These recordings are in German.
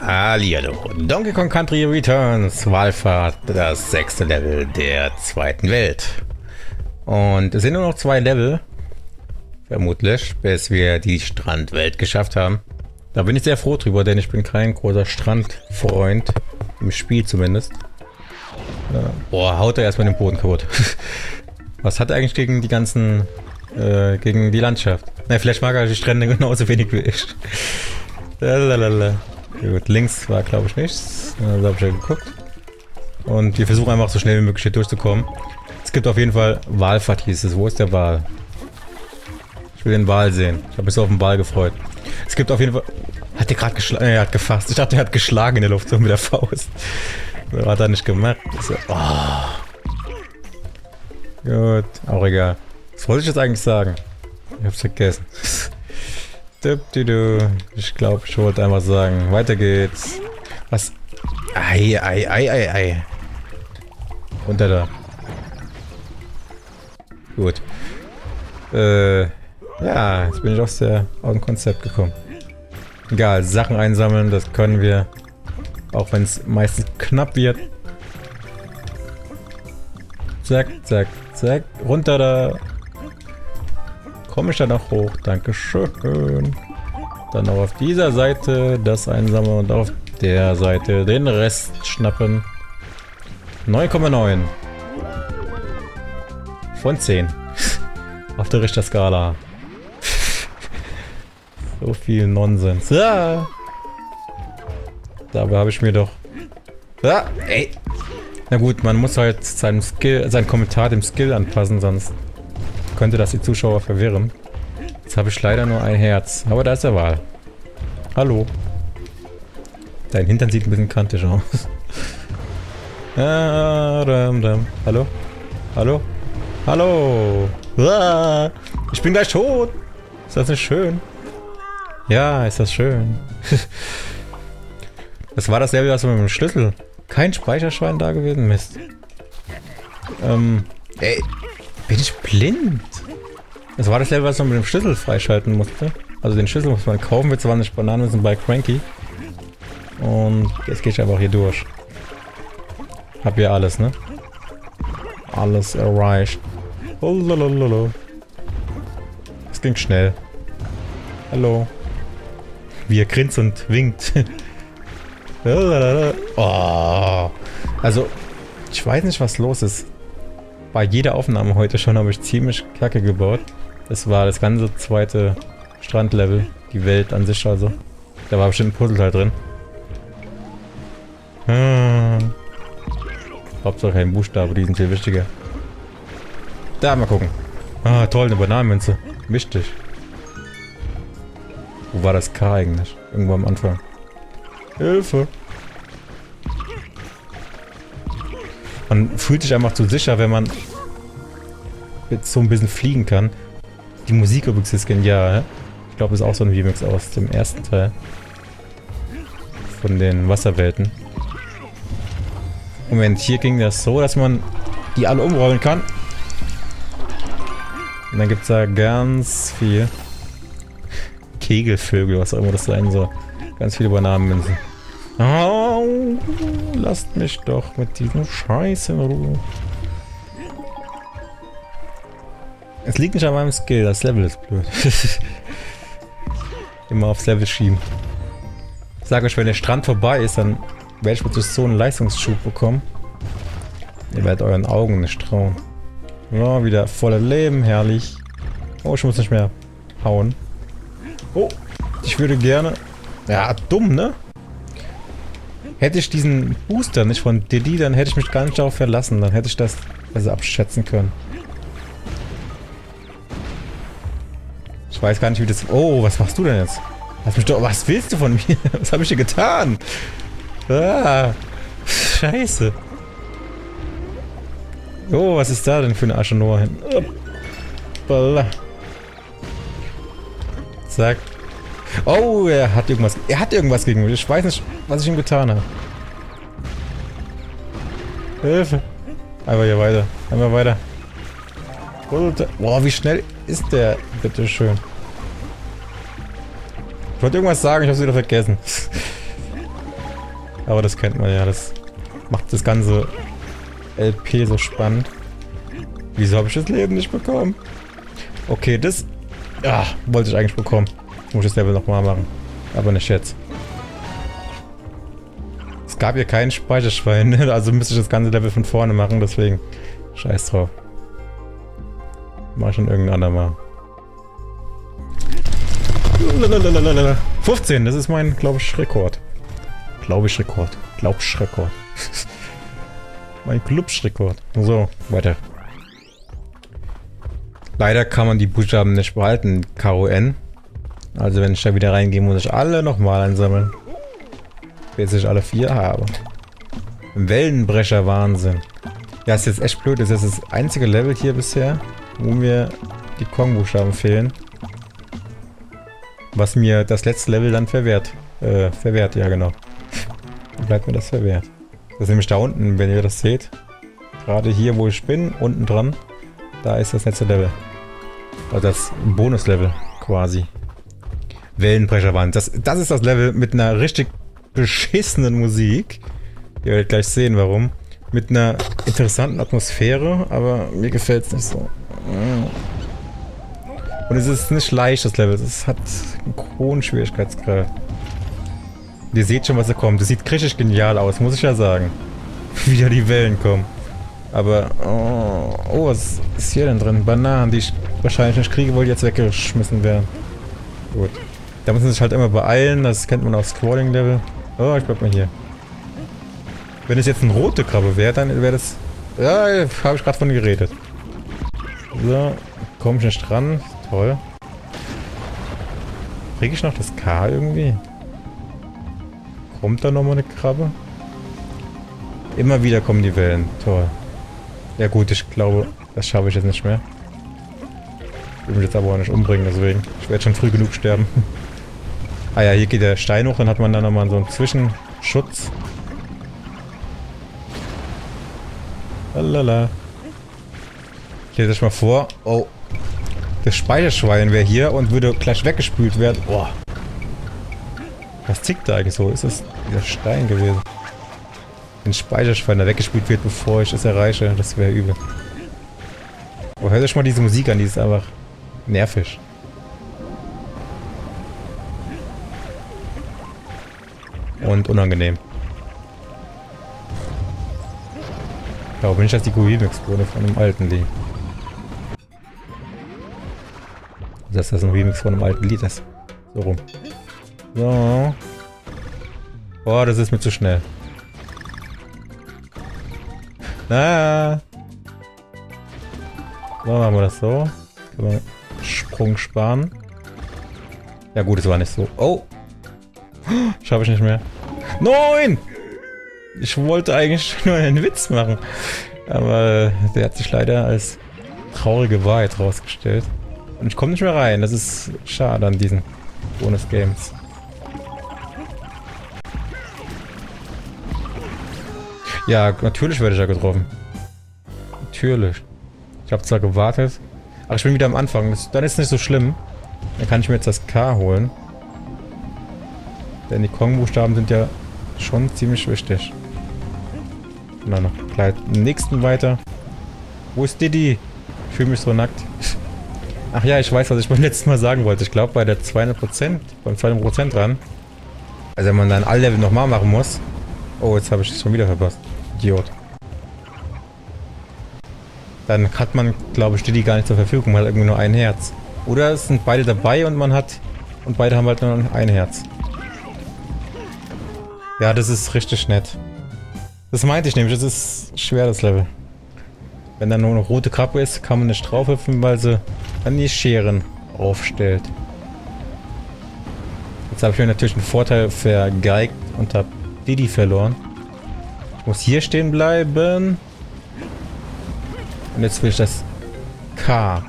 Hallihallo. Donkey Kong Country Returns, Wahlfahrt, das sechste Level der zweiten Welt. Und es sind nur noch zwei Level, vermutlich, bis wir die Strandwelt geschafft haben. Da bin ich sehr froh drüber, denn ich bin kein großer Strandfreund, im Spiel zumindest. Boah, haut er erstmal den Boden kaputt. Was hat er eigentlich gegen die ganzen, äh, gegen die Landschaft? Na, vielleicht mag er die Strände genauso wenig wie ich. Lalalala. Gut, links war glaube ich nichts. Da habe ich ja geguckt. Und wir versuchen einfach so schnell wie möglich hier durchzukommen. Es gibt auf jeden Fall Wahlfahrt hieß es. Wo ist der Wal? Ich will den Wal sehen. Ich habe mich so auf den Wal gefreut. Es gibt auf jeden Fall... Hat der gerade geschlagen? Er hat gefasst. Ich dachte, er hat geschlagen in der Luft so mit der Faust. Hat er nicht gemacht. So, oh. Gut, auch egal. Was wollte ich jetzt eigentlich sagen? Ich hab's vergessen. Ich glaube, ich wollte einfach sagen, weiter geht's. Was? Ei, ei, ei, ei, ei. Runter da. Gut. Äh, ja, jetzt bin ich aus, der, aus dem Konzept gekommen. Egal, Sachen einsammeln, das können wir. Auch wenn es meistens knapp wird. Zack, zack, zack. Runter da. Komme ich da noch hoch? Dankeschön. Dann noch auf dieser Seite das einsammeln und auf der Seite den Rest schnappen. 9,9. Von 10. auf der Richterskala. so viel Nonsens. Ja. Dabei habe ich mir doch... Ja, ey. Na gut, man muss halt seinen Skill, seinen Kommentar dem Skill anpassen, sonst könnte das die Zuschauer verwirren. Jetzt habe ich leider nur ein Herz. Aber da ist der Wahl. Hallo. Dein Hintern sieht ein bisschen kantig aus. Hallo? Hallo? Hallo? Ich bin gleich tot. Ist das nicht schön? Ja, ist das schön. das war das Level, was mit dem Schlüssel. Kein Speicherschwein da gewesen? Mist. Ähm, ey, bin ich blind? Das war das Level, was man mit dem Schlüssel freischalten musste. Also den Schlüssel muss man kaufen, wir 20 Bananen sind bei Cranky. Und jetzt gehe ich einfach hier durch. Hab hier alles, ne? Alles erreicht. Oh, das ging schnell. Hallo. Wie er grinst und winkt. oh. Also, ich weiß nicht, was los ist. Bei jeder Aufnahme heute schon habe ich ziemlich Kacke gebaut. Das war das ganze zweite Strandlevel. Die Welt an sich also. Da war bestimmt ein Puzzleteil drin. Hm. Hauptsache kein Buchstabe, die sind viel wichtiger. Da, mal gucken. Ah, toll, eine Bananenmünze. Wichtig. Wo war das K eigentlich? Irgendwo am Anfang. Hilfe. Man fühlt sich einfach zu sicher, wenn man jetzt so ein bisschen fliegen kann. Die Musik übrigens ist genial. Ich glaube, es ist auch so ein Remix aus dem ersten Teil. Von den Wasserwelten. Moment, hier ging das so, dass man die alle umrollen kann. Und dann gibt es da ganz viel Kegelvögel, was auch immer das sein soll. Ganz viele Bananenmünzen. Oh, lasst mich doch mit diesem Scheiß in Ruhe. Es liegt nicht an meinem Skill, das Level ist blöd. Immer aufs Level schieben. Ich sage euch, wenn der Strand vorbei ist, dann werde ich plötzlich so einen Leistungsschub bekommen. Ihr werdet euren Augen nicht trauen. Ja, wieder voller Leben, herrlich. Oh, ich muss nicht mehr hauen. Oh, ich würde gerne... Ja, dumm, ne? Hätte ich diesen Booster nicht von Diddy, dann hätte ich mich gar nicht darauf verlassen. Dann hätte ich das besser abschätzen können. Ich weiß gar nicht, wie das... Oh, was machst du denn jetzt? Lass mich doch... Was willst du von mir? Was habe ich dir getan? Ah, scheiße. Oh, was ist da denn für eine Asche Noah hin? Hoppala. Zack. Oh, er hat irgendwas... Er hat irgendwas gegen mich. Ich weiß nicht, was ich ihm getan habe. Hilfe. Einfach hier weiter. Einfach weiter. Boah, wie schnell ist der? Bitteschön. Ich wollte irgendwas sagen, ich habe es wieder vergessen. Aber das kennt man ja, das macht das ganze LP so spannend. Wieso habe ich das Leben nicht bekommen? Okay, das... Ja, wollte ich eigentlich bekommen. Muss ich das Level nochmal machen. Aber nicht jetzt. Es gab hier kein Speicherschwein, also müsste ich das ganze Level von vorne machen, deswegen... Scheiß drauf. Mach schon irgendein andermal. 15, das ist mein, glaube ich, Rekord. Glaube ich, Rekord. Glaube ich, Rekord. mein Clubsch-Rekord. So, weiter. Leider kann man die Buchstaben nicht behalten, K-O-N. Also wenn ich da wieder reingehe, muss ich alle nochmal einsammeln. Bis ich alle vier habe. Wellenbrecher Wahnsinn. Ja, ist jetzt echt blöd. Das ist das einzige Level hier bisher, wo mir die Kong-Buchstaben fehlen. Was mir das letzte Level dann verwehrt. Äh, verwehrt, ja genau. Dann bleibt mir das verwehrt. Das ist nämlich da unten, wenn ihr das seht. Gerade hier, wo ich bin, unten dran. Da ist das letzte Level. Also das Bonuslevel quasi. Wellenbrecherwand. Das, das ist das Level mit einer richtig beschissenen Musik. Ihr werdet gleich sehen, warum. Mit einer interessanten Atmosphäre, aber mir gefällt es nicht so. Und es ist nicht leicht, das Level. Es hat einen hohen Schwierigkeitsgrad. Ihr seht schon, was da kommt. Das sieht richtig genial aus, muss ich ja sagen. Wie da die Wellen kommen. Aber, oh, oh, was ist hier denn drin? Bananen, die ich wahrscheinlich nicht kriege, weil die jetzt weggeschmissen werden. Gut. Da muss man sich halt immer beeilen, das kennt man aus Squalling-Level. Oh, ich bleib mal hier. Wenn es jetzt eine rote Krabbe wäre, dann wäre das... Ja, habe ich gerade von geredet. So, komme ich nicht dran. Toll. Kriege ich noch das K irgendwie? Kommt da nochmal eine Krabbe? Immer wieder kommen die Wellen. Toll. Ja gut, ich glaube, das schaffe ich jetzt nicht mehr. Ich will mich jetzt aber auch nicht umbringen, deswegen. Ich werde schon früh genug sterben. ah ja, hier geht der Stein hoch, dann hat man dann nochmal so einen Zwischenschutz. Lalala. Ich lese euch mal vor. Oh. Das Speicherschwein wäre hier und würde gleich weggespült werden. Oh. Was tickt da eigentlich so? Ist das dieser Stein gewesen? Ein Speicherschwein, der weggespült wird, bevor ich es erreiche. Das wäre übel. Oh, hört euch mal diese Musik an, die ist einfach nervig. Und unangenehm. Ich glaube nicht, dass die Remix-Bohne von einem alten Lied. Dass das ein Remix von einem alten Lied ist. So rum. So. Boah, das ist mir zu schnell. Na. So, machen wir das so. Können wir Sprung sparen. Ja gut, es war nicht so. Oh! Schaffe ich nicht mehr. Nein! Ich wollte eigentlich nur einen Witz machen. Aber der hat sich leider als traurige Wahrheit rausgestellt. Und ich komme nicht mehr rein. Das ist schade an diesen Bonus-Games. Ja, natürlich werde ich ja getroffen. Natürlich. Ich habe zwar gewartet. Ach, ich bin wieder am Anfang. Das, dann ist es nicht so schlimm. Dann kann ich mir jetzt das K holen. Denn die Kong-Buchstaben sind ja schon ziemlich wichtig. Na, noch gleich den nächsten weiter. Wo ist Diddy? Ich fühle mich so nackt. Ach ja, ich weiß, was ich beim letzten Mal sagen wollte. Ich glaube, bei der 200%, beim 200% dran. Also wenn man dann alle Level nochmal machen muss. Oh, jetzt habe ich es schon wieder verpasst. Idiot. Dann hat man, glaube ich, die gar nicht zur Verfügung, man hat irgendwie nur ein Herz. Oder es sind beide dabei und man hat... Und beide haben halt nur ein Herz. Ja, das ist richtig nett. Das meinte ich nämlich, das ist schwer, das Level. Wenn da nur eine rote Krabbe ist, kann man nicht draufhüpfen, weil sie dann die Scheren aufstellt. Jetzt habe ich mir natürlich einen Vorteil vergeigt und habe Didi verloren. Ich muss hier stehen bleiben. Und jetzt will ich das K.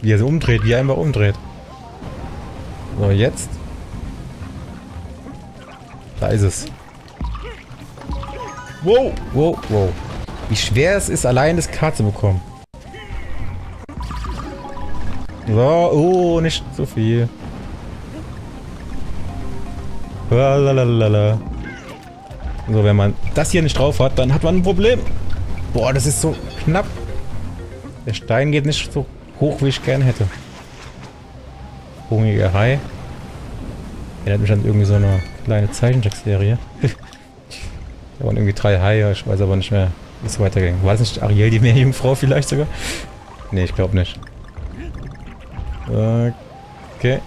Wie er so umdreht, wie er einfach umdreht. So, jetzt. Da ist es. Wow, wow, wow. Wie schwer es ist, allein das K zu bekommen. So, oh, nicht so viel. Lalalala. So, wenn man das hier nicht drauf hat, dann hat man ein Problem. Boah, das ist so knapp. Der Stein geht nicht so hoch, wie ich gern hätte. Hungriger Hai. Erinnert mich an irgendwie so eine kleine Zeichentrickserie. da waren irgendwie drei Haie, ich weiß aber nicht mehr, wie es weiterging. War das nicht Ariel, die Meerjungfrau vielleicht sogar? Nee, ich glaube nicht. Okay.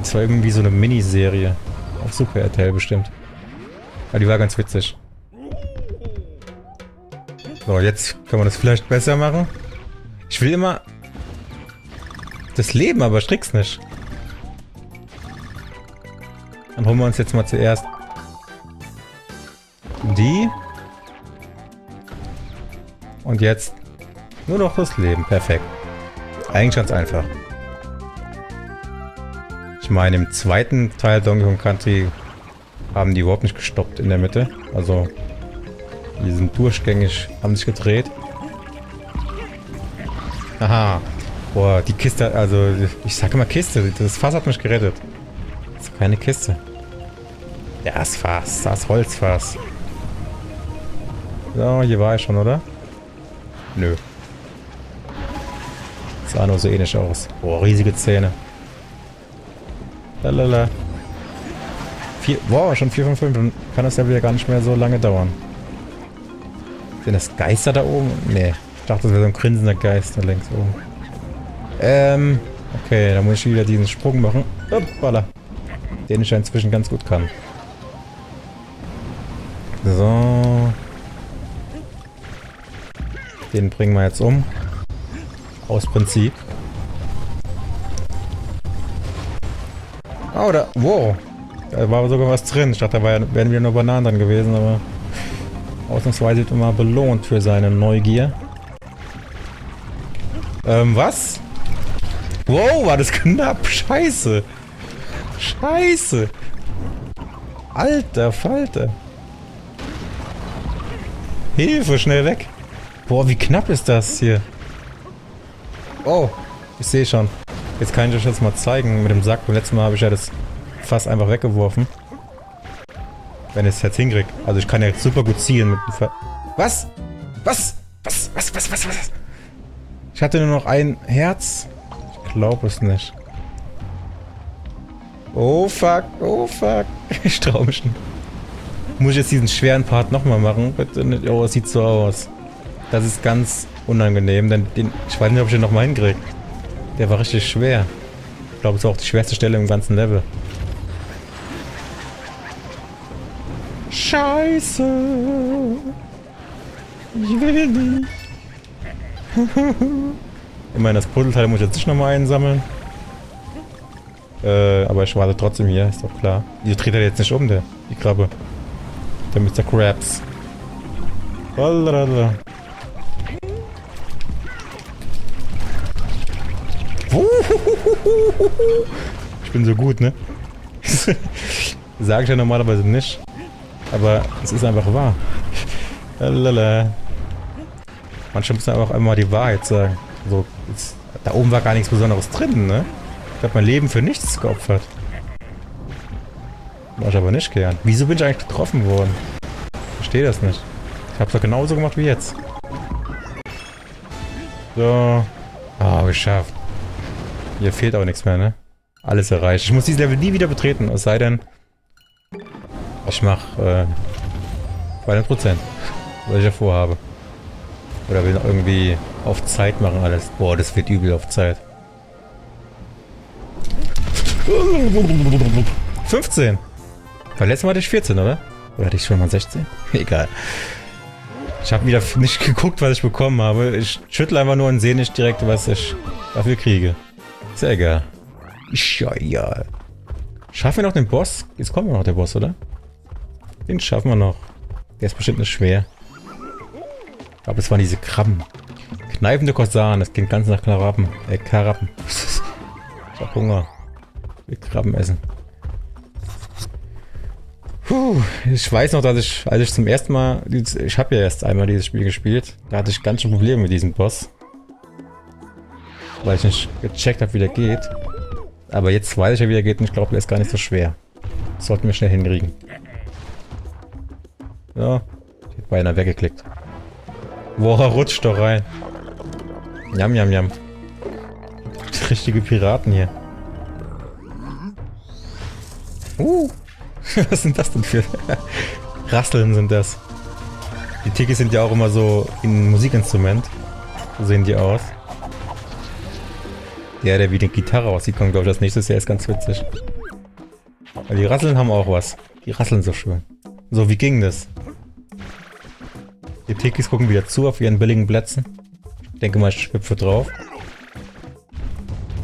Das war irgendwie so eine Miniserie. Auf Super RTL bestimmt. Aber die war ganz witzig. So, jetzt kann man das vielleicht besser machen. Ich will immer das Leben, aber strick's nicht. Dann holen wir uns jetzt mal zuerst die. Und jetzt nur noch das Leben. Perfekt. Eigentlich ganz einfach. Ich meine, im zweiten Teil Donkey Kong Country haben die überhaupt nicht gestoppt in der Mitte. Also, die sind durchgängig, haben sich gedreht. Aha. Boah, die Kiste, also, ich sage immer Kiste. Das Fass hat mich gerettet. Keine Kiste. Das Fass, das Holzfass. So, hier war ich schon, oder? Nö. Sah nur so ähnlich aus. Boah, riesige Zähne. Lalala. Vier, wow, schon 4 von 5. Dann kann das ja wieder gar nicht mehr so lange dauern. Sind das Geister da oben? Nee. Ich dachte, das wäre so ein grinsender Geist da links oben. Ähm, okay, dann muss ich wieder diesen Sprung machen. Hoppala. Den ich ja inzwischen ganz gut kann. So. Den bringen wir jetzt um. Aus Prinzip. Oh, da. Wow. Da war sogar was drin. Ich dachte, da wären wieder nur Bananen drin gewesen, aber ausnahmsweise wird mal belohnt für seine Neugier. Ähm, was? Wow, war das knapp. Scheiße. Scheiße. Alter Falter. Hilfe, schnell weg. Boah, wie knapp ist das hier? Oh, ich sehe schon. Jetzt kann ich euch das mal zeigen mit dem Sack. Beim letzten Mal habe ich ja das fast einfach weggeworfen. Wenn ich es jetzt hinkriege. Also ich kann ja jetzt super gut zielen mit dem Ver Was? Was? Was? Was? Was? Was? Was? Ich hatte nur noch ein Herz. Ich glaube es nicht. Oh fuck, oh fuck. Nicht. Muss ich jetzt diesen schweren Part nochmal machen? Bitte nicht. Oh, es sieht so aus. Das ist ganz unangenehm, denn den, ich weiß nicht, ob ich den nochmal hinkriege. Der war richtig schwer. Ich glaube, es war auch die schwerste Stelle im ganzen Level. Scheiße. Ich will nicht. Immerhin das Puzzleteil muss ich jetzt nicht nochmal einsammeln. Äh, aber ich warte trotzdem hier, ist doch klar. Die dreht er jetzt nicht um, der, die Krabbe. Der Mr. Krabs. Lalalala. Ich bin so gut, ne? Sage ich ja normalerweise nicht. Aber es ist einfach wahr. Lala. Manchmal muss man auch einmal die Wahrheit sagen. So, jetzt, da oben war gar nichts Besonderes drin, ne? Habe mein Leben für nichts geopfert. Mach ich aber nicht gern. Wieso bin ich eigentlich getroffen worden? Verstehe das nicht. Ich habe es doch genauso gemacht wie jetzt. So. Ah, oh, geschafft. Hier fehlt auch nichts mehr, ne? Alles erreicht. Ich muss dieses Level nie wieder betreten, es sei denn, ich mache äh, 200%, was ich ja vorhabe. Oder will irgendwie auf Zeit machen alles. Boah, das wird übel auf Zeit. 15. Weil letztes Mal hatte ich 14, oder? Oder hatte ich schon mal 16? Egal. Ich habe wieder nicht geguckt, was ich bekommen habe. Ich schüttle einfach nur und sehe nicht direkt, was ich dafür kriege. Sehr egal. Ja, ja. Schaffen wir noch den Boss? Jetzt kommt noch der Boss, oder? Den schaffen wir noch. Der ist bestimmt nicht schwer. Glaube, es waren diese Krabben. Kneifende Korsaren, das klingt ganz nach Karappen. Äh, Karappen. ich hab Hunger. Ich will Krabben essen. Puh, ich weiß noch, dass ich, als ich zum ersten Mal, ich habe ja erst einmal dieses Spiel gespielt, da hatte ich ganz schön Probleme mit diesem Boss weil ich nicht gecheckt habe, wie der geht. Aber jetzt weiß ich ja, wie der geht und ich glaube, der ist gar nicht so schwer. Das sollten wir schnell hinkriegen. Ja, die hat beinahe weggeklickt. Boah, rutscht doch rein. Jam, jam, jam. Richtige Piraten hier. Uh, was sind das denn für Rasseln sind das? Die Tikis sind ja auch immer so ein Musikinstrument. So sehen die aus. Der, der wie eine Gitarre aussieht, kommt glaube ich das nächste Jahr, ist ganz witzig. Weil die Rasseln haben auch was. Die rasseln so schön. So, wie ging das? Die Tikis gucken wieder zu auf ihren billigen Plätzen. Ich denke mal, ich hüpfe drauf.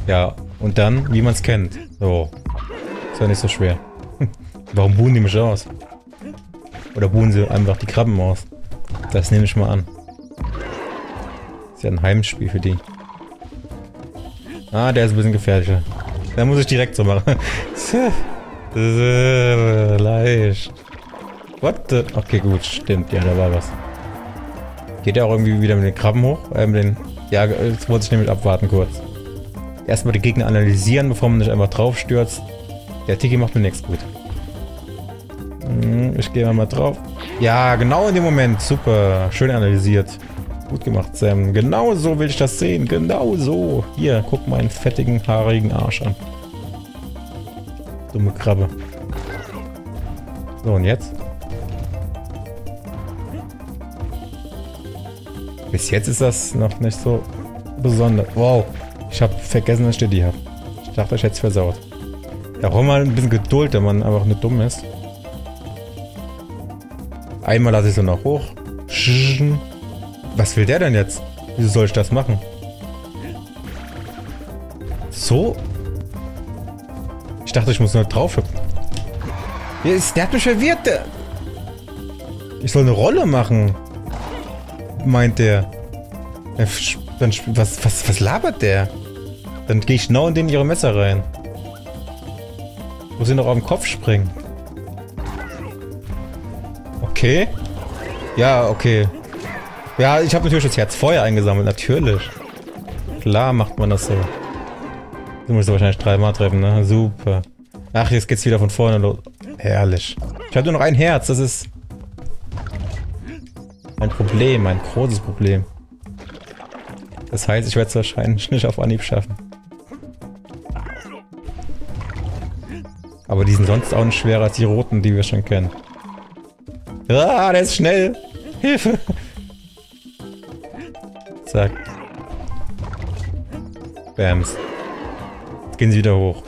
Ja, und dann, wie man es kennt. So. Ja nicht so schwer. Warum buhen die mich aus? Oder buhen sie einfach die Krabben aus? Das nehme ich mal an. Ist ja ein Heimspiel für die. Ah, der ist ein bisschen gefährlicher. Da muss ich direkt so machen. Leicht. What the? Okay, gut, stimmt. Ja, da war was. Geht er auch irgendwie wieder mit den Krabben hoch? Äh, mit den... Ja, jetzt wollte ich nämlich abwarten kurz. Erstmal die Gegner analysieren, bevor man nicht einfach drauf stürzt. Der Tiki macht mir nichts gut. Hm, ich gehe mal drauf. Ja, genau in dem Moment. Super. Schön analysiert. Gut gemacht, Sam. Genau so will ich das sehen. Genau so. Hier, guck meinen fettigen, haarigen Arsch an. Dumme Krabbe. So, und jetzt? Bis jetzt ist das noch nicht so besonders. Wow. Ich habe vergessen, dass ich die habe. Ich dachte, ich hätte es versaut. Ja, auch mal ein bisschen Geduld, wenn man einfach nicht dumm ist. Einmal lasse ich so noch hoch. Was will der denn jetzt? Wieso soll ich das machen? So? Ich dachte, ich muss nur drauf hüpfen. Der hat mich verwirrt. Der. Ich soll eine Rolle machen. Meint der. Was, was, was labert der? Dann gehe ich genau in den ihre Messer rein. Muss sie noch auf den Kopf springen. Okay. Ja, okay. Ja, ich habe natürlich das Herz Feuer eingesammelt, natürlich. Klar macht man das so. Du musst wahrscheinlich dreimal treffen, ne? Super. Ach, jetzt geht's wieder von vorne los. Herrlich. Ich habe nur noch ein Herz, das ist... Ein Problem, ein großes Problem. Das heißt, ich werde es wahrscheinlich nicht auf Anhieb schaffen. Aber die sind sonst auch nicht schwerer als die roten, die wir schon kennen. Ah, der ist schnell. Hilfe. Zack. Bams. Jetzt gehen sie wieder hoch.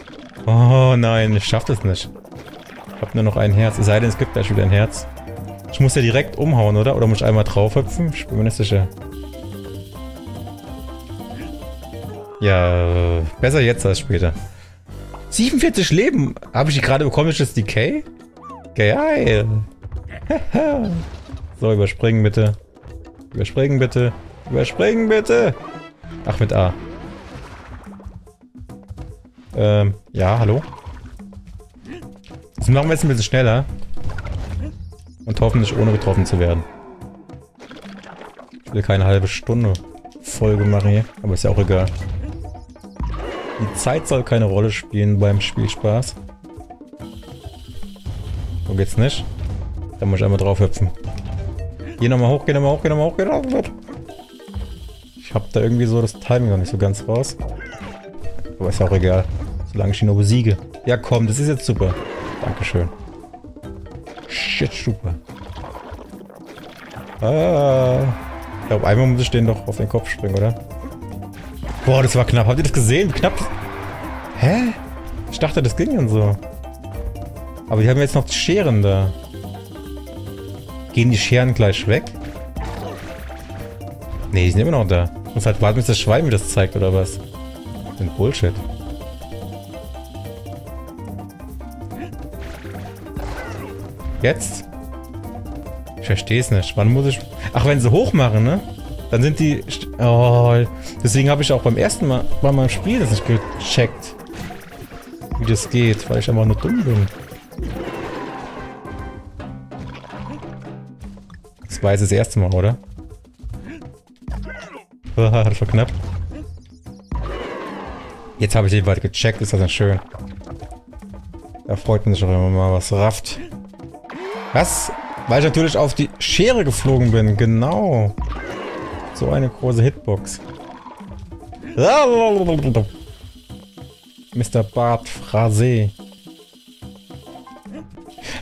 Oh nein, ich schaff das nicht. Ich hab nur noch ein Herz. Es sei denn, es gibt gleich wieder ein Herz. Ich muss ja direkt umhauen, oder? Oder muss ich einmal draufhüpfen? Ich bin mir nicht sicher. Ja, besser jetzt als später. 47 Leben. Habe ich gerade bekommen, ist das Decay? Geil. so, überspringen bitte. Überspringen bitte. Überspringen bitte. Ach, mit A. Ähm, ja, hallo? Das machen wir jetzt ein bisschen schneller. Und hoffentlich ohne getroffen zu werden. Ich will keine halbe Stunde Folge machen hier. Aber ist ja auch egal. Die Zeit soll keine Rolle spielen beim Spielspaß. So geht's nicht. Da muss ich einmal drauf hüpfen. Geh nochmal hoch, geh nochmal hoch, geh nochmal hoch, geh nochmal hoch. Ich hab da irgendwie so das Timing noch nicht so ganz raus. Aber ist ja auch egal. Solange ich ihn nur besiege. Ja komm, das ist jetzt super. Dankeschön. Shit, super. Ah. Ich glaube, einmal muss ich den doch auf den Kopf springen, oder? Boah, das war knapp. Habt ihr das gesehen? Knapp. Hä? Ich dachte, das ging dann so. Aber die haben jetzt noch die Scheren da. Gehen die Scheren gleich weg? Nee, die sind immer noch da. Muss halt warten, bis das Schwein mir das zeigt, oder was? Ist Bullshit. Jetzt? Ich verstehe es nicht. Wann muss ich... Ach, wenn sie hoch machen, ne? Dann sind die... Oh, deswegen habe ich auch beim ersten Mal bei meinem Spiel das nicht gecheckt. Wie das geht, weil ich einfach nur dumm bin. war jetzt das erste Mal, oder? das war knapp. Jetzt habe ich den weit gecheckt, ist das ja schön. Da freut man sich auch immer mal was rafft. Was? Weil ich natürlich auf die Schere geflogen bin. Genau. So eine große Hitbox. Mr. Bart Phrase.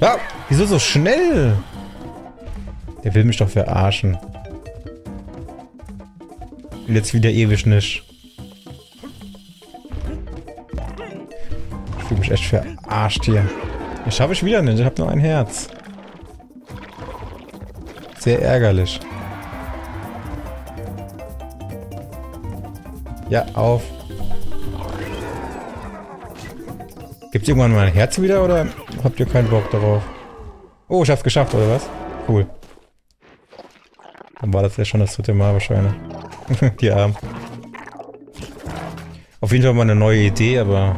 Ja, wieso so schnell? Der will mich doch verarschen. Will jetzt wieder ewig nicht. Ich fühle mich echt verarscht hier. Das schaffe ich wieder nicht. Ich habe nur ein Herz. Sehr ärgerlich. Ja, auf. Gibt es irgendwann mein Herz wieder oder habt ihr keinen Bock darauf? Oh, ich hab's geschafft, oder was? Cool. Dann war das ja schon das dritte Mal wahrscheinlich. Die Armen. Auf jeden Fall mal eine neue Idee, aber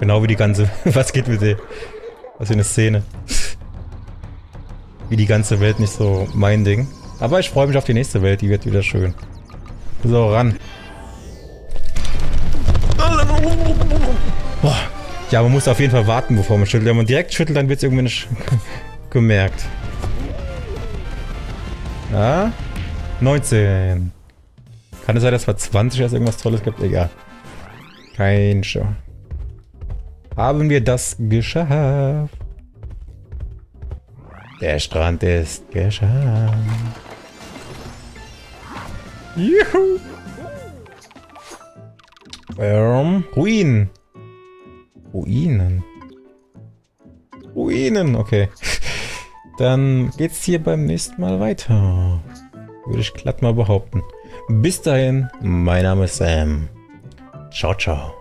genau wie die ganze... was geht mit dir? Was für eine Szene. wie die ganze Welt nicht so mein Ding. Aber ich freue mich auf die nächste Welt, die wird wieder schön. So, ran. Ja, man muss auf jeden Fall warten, bevor man schüttelt. Wenn man direkt schüttelt, dann wird es irgendwie nicht gemerkt. Ja? 19. Kann es sein, dass vor 20 erst irgendwas Tolles gibt? Egal. Kein Show. Haben wir das geschafft? Der Strand ist geschafft. Juhu! Ähm, Ruinen. Ruinen. Ruinen, okay. Dann geht's hier beim nächsten Mal weiter. Würde ich glatt mal behaupten. Bis dahin, mein Name ist Sam. Ciao, ciao.